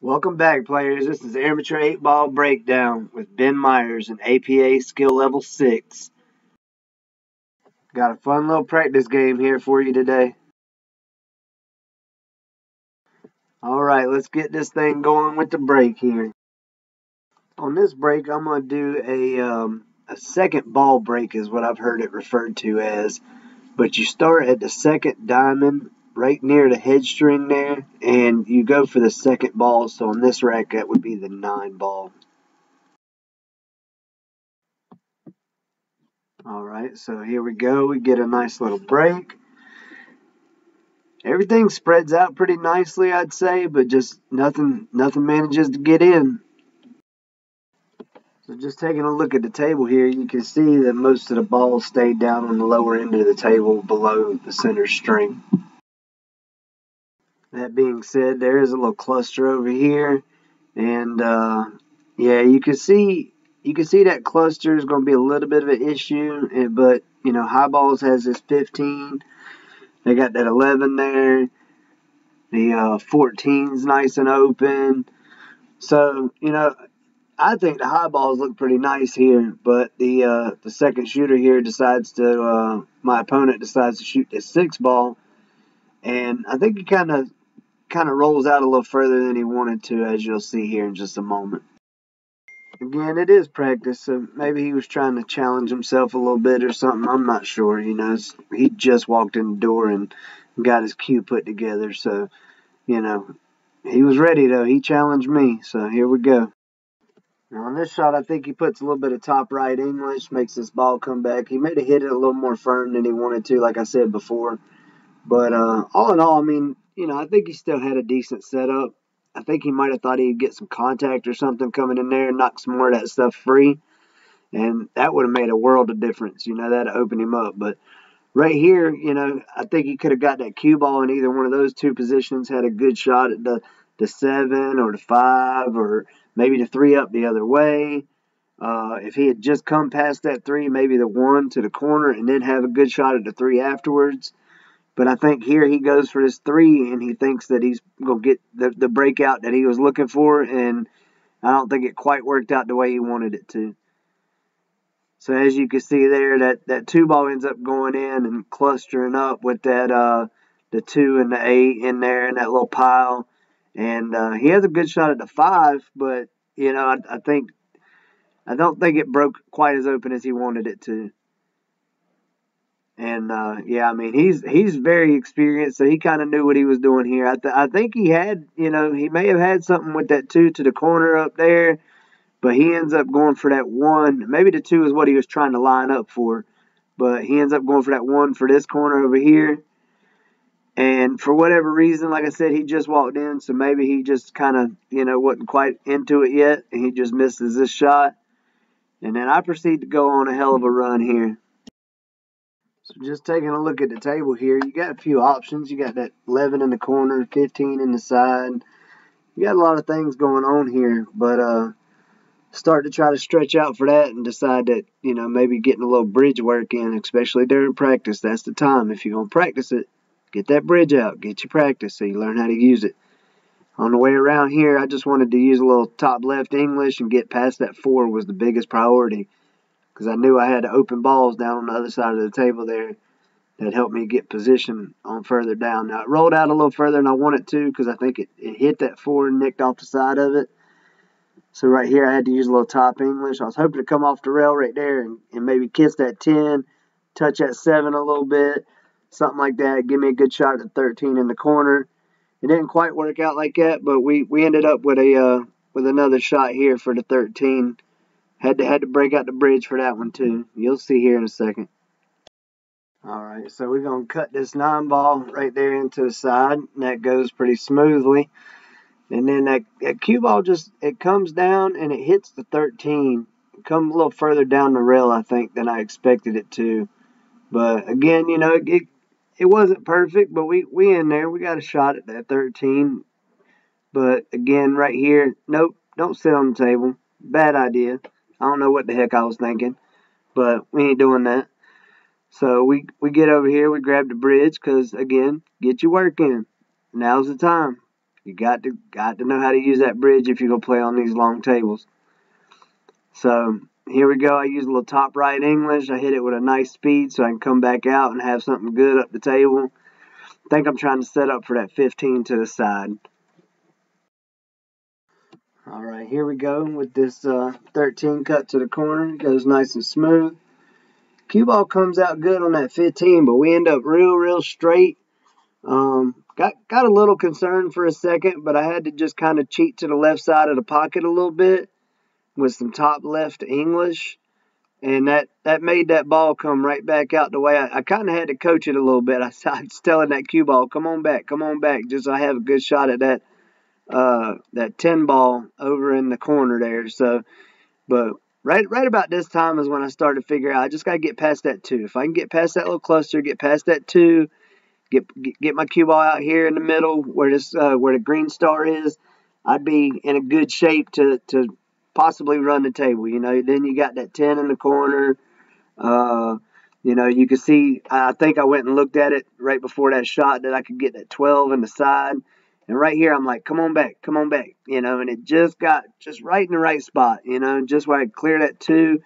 Welcome back, players. This is Amateur 8 Ball Breakdown with Ben Myers and APA Skill Level 6. Got a fun little practice game here for you today. Alright, let's get this thing going with the break here. On this break, I'm going to do a, um, a second ball break is what I've heard it referred to as. But you start at the second diamond right near the head string there, and you go for the second ball. So on this rack, that would be the nine ball. All right, so here we go. We get a nice little break. Everything spreads out pretty nicely, I'd say, but just nothing, nothing manages to get in. So just taking a look at the table here, you can see that most of the balls stayed down on the lower end of the table below the center string. That being said, there is a little cluster over here, and uh, yeah, you can see you can see that cluster is going to be a little bit of an issue, and, but you know, Highballs has this 15. They got that 11 there. The uh, 14's nice and open. So you know, I think the high balls look pretty nice here, but the uh, the second shooter here decides to uh, my opponent decides to shoot this six ball, and I think he kind of kind of rolls out a little further than he wanted to, as you'll see here in just a moment. Again, it is practice, so maybe he was trying to challenge himself a little bit or something. I'm not sure. You know, he just walked in the door and got his cue put together, so you know, he was ready though. He challenged me, so here we go. Now on this shot, I think he puts a little bit of top right English, makes this ball come back. He made it hit it a little more firm than he wanted to, like I said before. But uh, all in all, I mean, you know, I think he still had a decent setup. I think he might have thought he'd get some contact or something coming in there and knock some more of that stuff free. And that would have made a world of difference. You know, that'd open him up. But right here, you know, I think he could have got that cue ball in either one of those two positions, had a good shot at the, the seven or the five or maybe the three up the other way. Uh, if he had just come past that three, maybe the one to the corner and then have a good shot at the three afterwards. But I think here he goes for his three, and he thinks that he's going to get the, the breakout that he was looking for, and I don't think it quite worked out the way he wanted it to. So as you can see there, that, that two ball ends up going in and clustering up with that uh, the two and the eight in there in that little pile. And uh, he has a good shot at the five, but you know I, I think I don't think it broke quite as open as he wanted it to. And uh, yeah, I mean he's he's very experienced, so he kind of knew what he was doing here. I th- I think he had, you know, he may have had something with that two to the corner up there, but he ends up going for that one. Maybe the two is what he was trying to line up for, but he ends up going for that one for this corner over here. And for whatever reason, like I said, he just walked in, so maybe he just kind of, you know, wasn't quite into it yet, and he just misses this shot. And then I proceed to go on a hell of a run here. So just taking a look at the table here, you got a few options. You got that 11 in the corner, 15 in the side. You got a lot of things going on here, but uh, start to try to stretch out for that and decide that, you know, maybe getting a little bridge work in, especially during practice. That's the time. If you're going to practice it, get that bridge out, get your practice so you learn how to use it. On the way around here, I just wanted to use a little top left English and get past that four was the biggest priority because I knew I had to open balls down on the other side of the table there that helped me get position on further down. Now, it rolled out a little further than I wanted to because I think it, it hit that four and nicked off the side of it. So right here, I had to use a little top English. I was hoping to come off the rail right there and, and maybe kiss that 10, touch that 7 a little bit, something like that. Give me a good shot at the 13 in the corner. It didn't quite work out like that, but we, we ended up with a uh, with another shot here for the 13 had to had to break out the bridge for that one too. You'll see here in a second. All right, so we're gonna cut this nine ball right there into the side, that goes pretty smoothly. And then that, that cue ball just it comes down and it hits the 13. It comes a little further down the rail, I think, than I expected it to. But again, you know, it, it, it wasn't perfect, but we we in there. We got a shot at that 13. But again, right here, nope, don't sit on the table. Bad idea. I don't know what the heck I was thinking, but we ain't doing that. So we we get over here, we grab the bridge, cause again, get your work in. Now's the time. You got to got to know how to use that bridge if you're gonna play on these long tables. So here we go. I use a little top right English. I hit it with a nice speed so I can come back out and have something good up the table. I think I'm trying to set up for that 15 to the side. All right, here we go with this uh, 13 cut to the corner. It goes nice and smooth. Cue ball comes out good on that 15, but we end up real, real straight. Um, got got a little concerned for a second, but I had to just kind of cheat to the left side of the pocket a little bit with some top left English, and that that made that ball come right back out the way I, I kind of had to coach it a little bit. I, I was telling that cue ball, "Come on back, come on back," just so I have a good shot at that uh, that 10 ball over in the corner there. So, but right right about this time is when I started to figure out I just got to get past that two. If I can get past that little cluster, get past that two, get get, get my cue ball out here in the middle where this uh, where the green star is, I'd be in a good shape to to possibly run the table. You know, then you got that 10 in the corner. Uh, you know, you can see, I think I went and looked at it right before that shot that I could get that 12 in the side. And right here, I'm like, come on back, come on back, you know, and it just got just right in the right spot, you know, just where I cleared that two.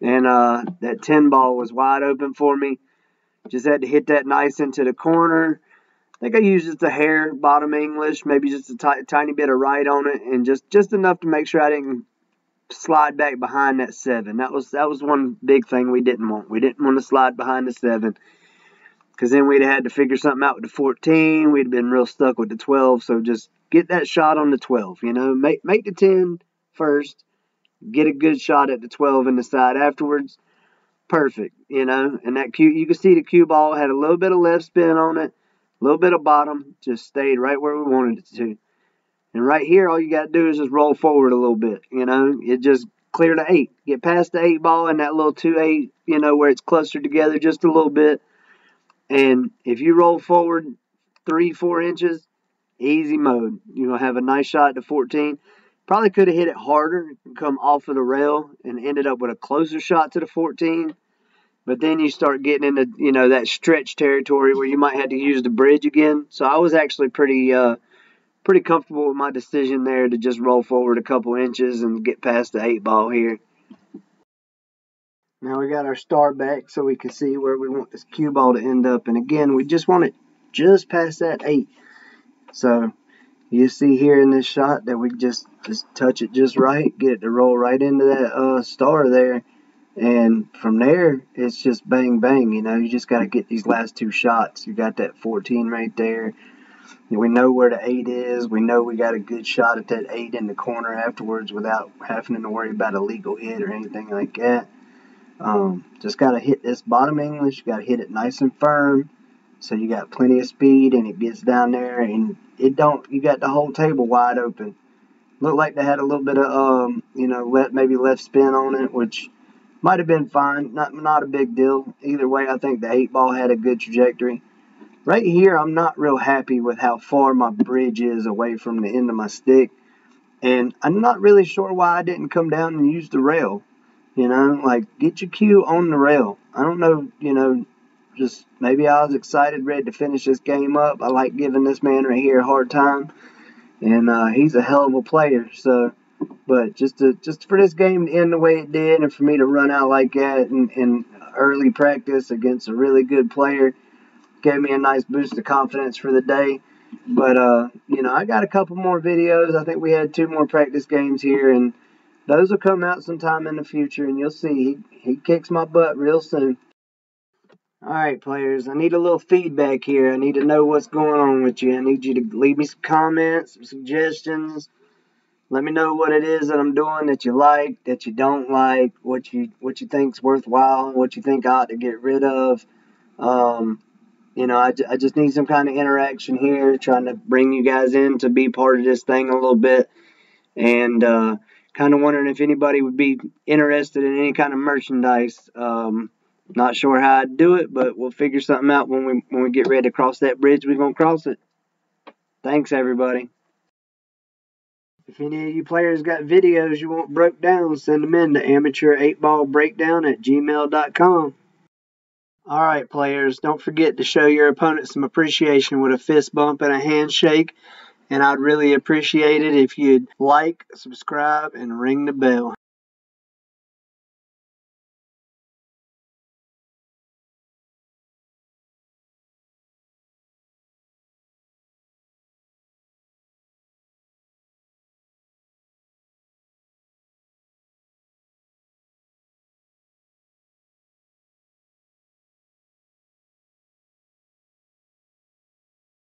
And uh, that 10 ball was wide open for me. Just had to hit that nice into the corner. I think I used just a hair bottom English, maybe just a t- tiny bit of right on it, and just just enough to make sure I didn't slide back behind that seven. That was that was one big thing we didn't want. We didn't want to slide behind the seven because then we'd have had to figure something out with the 14. We'd been real stuck with the 12. So just get that shot on the 12. You know, make make the 10 first, get a good shot at the 12 in the side afterwards. Perfect. You know, and that cue you can see the cue ball had a little bit of left spin on it, a little bit of bottom, just stayed right where we wanted it to. And right here, all you got to do is just roll forward a little bit. You know, it just clear the eight, get past the eight ball and that little two eight. You know, where it's clustered together just a little bit. And if you roll forward three, four inches, easy mode. You're gonna have a nice shot to 14. Probably could have hit it harder, come off of the rail, and ended up with a closer shot to the 14. But then you start getting into you know that stretch territory where you might have to use the bridge again. So I was actually pretty. Uh, pretty comfortable with my decision there to just roll forward a couple inches and get past the eight ball here. Now we got our star back so we can see where we want this cue ball to end up. And again, we just want it just past that eight. So you see here in this shot that we just, just touch it just right, get it to roll right into that uh, star there. And from there, it's just bang, bang. You know, you just got to get these last two shots. You got that 14 right there. We know where the eight is. We know we got a good shot at that eight in the corner afterwards without having to worry about a legal hit or anything like that. Um, just got to hit this bottom English. You got to hit it nice and firm. So you got plenty of speed and it gets down there and it don't, you got the whole table wide open. Looked like they had a little bit of, um, you know, let maybe left spin on it, which might have been fine. Not, not a big deal. Either way, I think the eight ball had a good trajectory. Right here, I'm not real happy with how far my bridge is away from the end of my stick. And I'm not really sure why I didn't come down and use the rail. You know, like get your cue on the rail. I don't know, you know, just maybe I was excited, ready to finish this game up. I like giving this man right here a hard time. And uh, he's a hell of a player. So, but just to just for this game to end the way it did, and for me to run out like that in, in early practice against a really good player, gave me a nice boost of confidence for the day. But uh, you know, I got a couple more videos. I think we had two more practice games here, and those will come out sometime in the future, and you'll see he, he kicks my butt real soon. All right, players, I need a little feedback here. I need to know what's going on with you. I need you to leave me some comments, some suggestions. Let me know what it is that I'm doing that you like, that you don't like, what you what you think's worthwhile, what you think I ought to get rid of. Um, you know, I, I just need some kind of interaction here, trying to bring you guys in to be part of this thing a little bit. And uh, kind of wondering if anybody would be interested in any kind of merchandise. Um, not sure how I'd do it, but we'll figure something out when we when we get ready to cross that bridge. We're gonna cross it. Thanks, everybody. If any of you players got videos you want broke down, send them in to amateur8ballbreakdown at gmail.com. All right, players, don't forget to show your opponent some appreciation with a fist bump and a handshake. And I'd really appreciate it if you'd like, subscribe, and ring the bell.